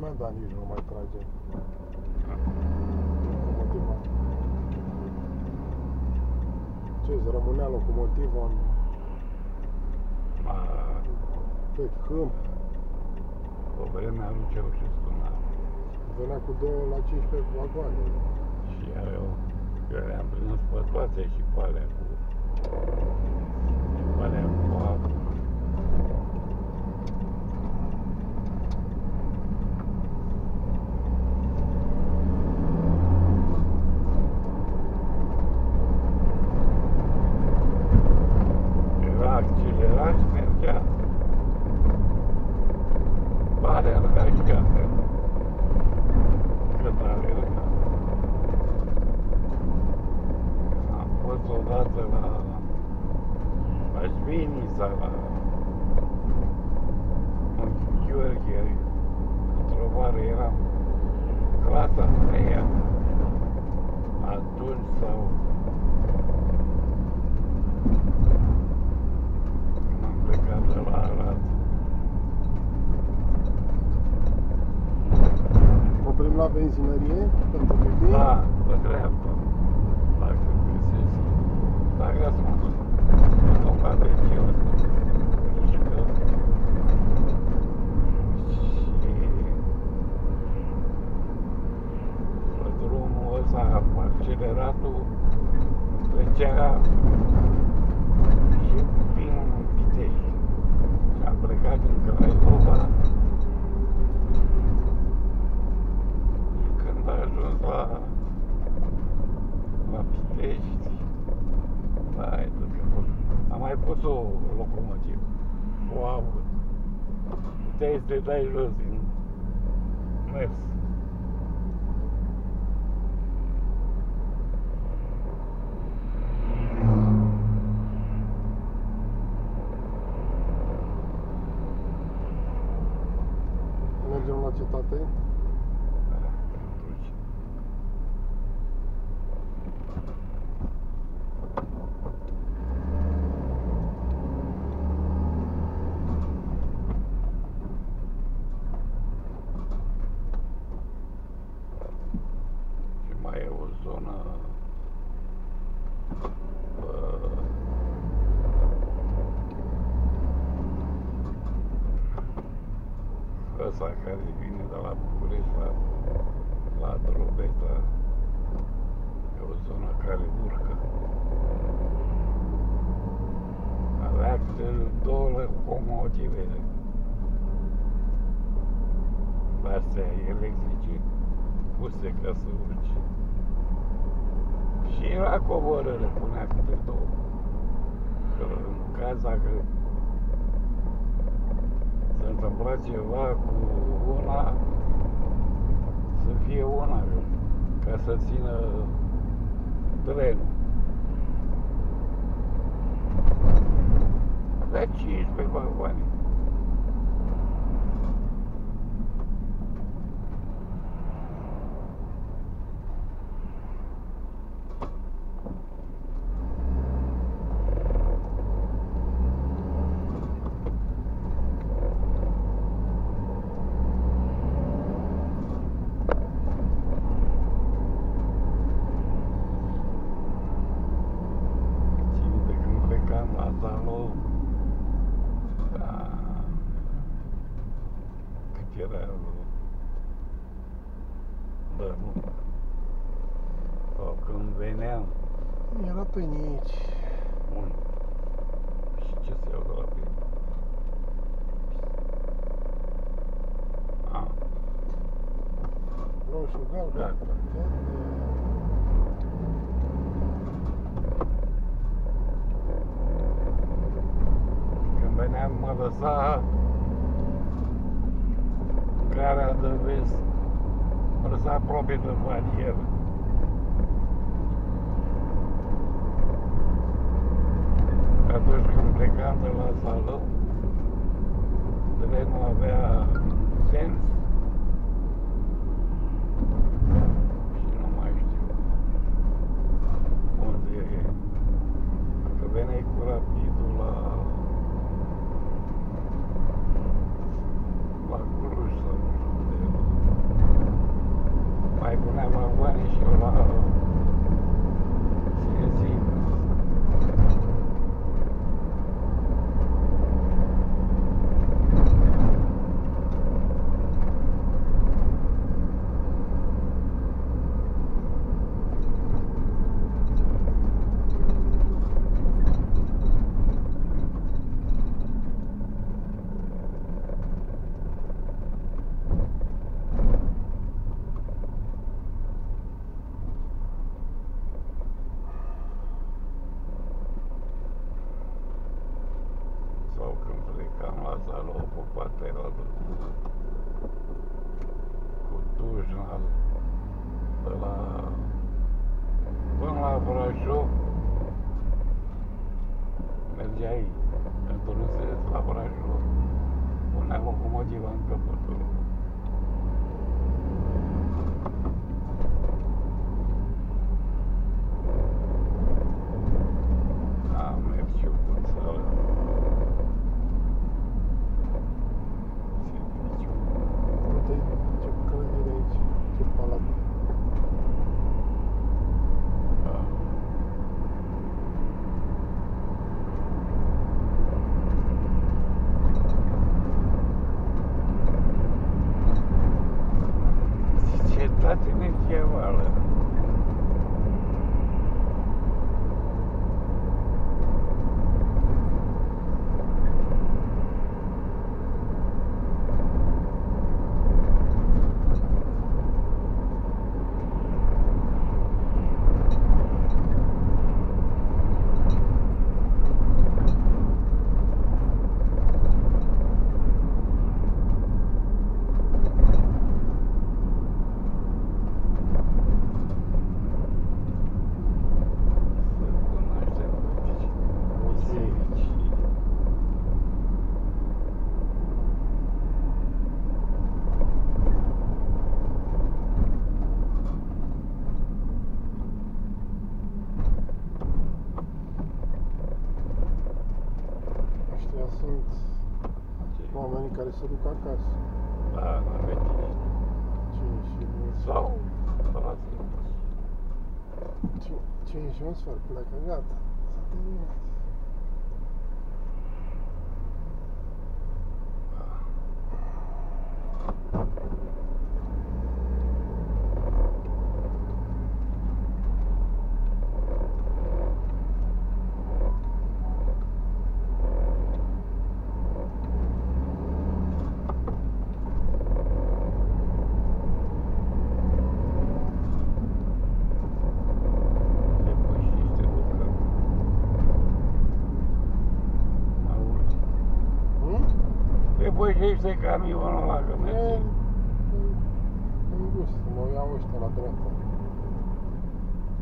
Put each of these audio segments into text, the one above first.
nu merge lumea, dar nici nu mai trage. Da. Locomotiva. Ce, îți rămânea locomotiva în, Ma, pe câmp, pe vremea lui Ceaușescu n-a. venea cu două la 15 vagoane. Și eu, eu le-am prins pe toate și pe alea cu... Și pe alea cu apă. actileler erken Baren erken Gönderleri Ama soldat zararı Başbini zararı benzinărie pentru pipi. Da, pe dreapta. Dacă găsesc. Dacă să mă duc. Nu la benzină. Și că... Și... Pe drumul ăsta, acceleratul trecea și vin în Pitești. Și am plecat din Craiova când a ajuns la la Pitești, hai, tu că pot- am mai pus o locomotivă, o avut. Puteai să te dai jos din mers. Mergem la cetate. Atunci, Și mai e o zonă uh, ăsta care vine de la București la, la Drobeta e o zonă care urcă avea câte două locomotive astea electrice puse ca să urci și era coborâre, punea câte două. Că în caz dacă se întâmpla ceva cu una, să fie una ca să țină trenul. Avea 15 vagoane. Țin de când plecam la Zalo, la... cât era... Bă, nu. Sau când veneam, Era pe nici. un... Și ce se iau de la pe... A, Roșu, galben, Gata. verde. când veneam mă lăsa gara de vest, mă lăsa aproape de barieră. că atunci când plecam de la salon, trenul avea sens. Și nu mai știu unde e. Dacă veneai cu rapidul la la nu știu unde mai puneam vagoane și eu la Sfinții pe partea altă. Cu Tujna, de la... Până la Brașov, mergeai într-un sens la Brașov, punea locomotiva în căpătul. Am mers și eu cu țară. Serviciu. Uite ce clădire aici, ce palat. Da. Cetate medievală. Să cunoaștem biserici. Ăștia sunt oamenii care se duc acasă. Da, la vecini. Cine și Sau frații. Cine, cine și un sfert pleacă, gata. S-a terminat. Depășește camionul ăla că E merge. îngust, mă iau ăștia la dreapta.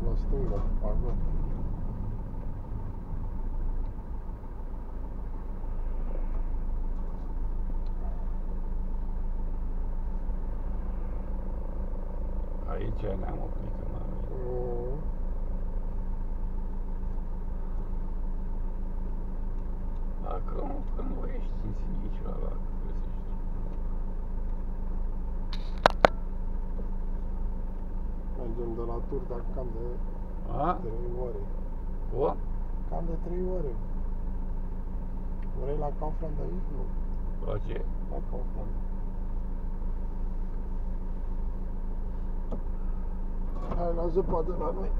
La stânga, acolo. Aici ne-am oprit când Dacă nu, că nu ești în Sinicii ăla, găsești. Mergem de la tur, dar cam de A? 3 ore. O? Cam de 3 ore. Vrei la Kaufland aici? Nu. La ce? La Kaufland. Hai la zăpadă la noi.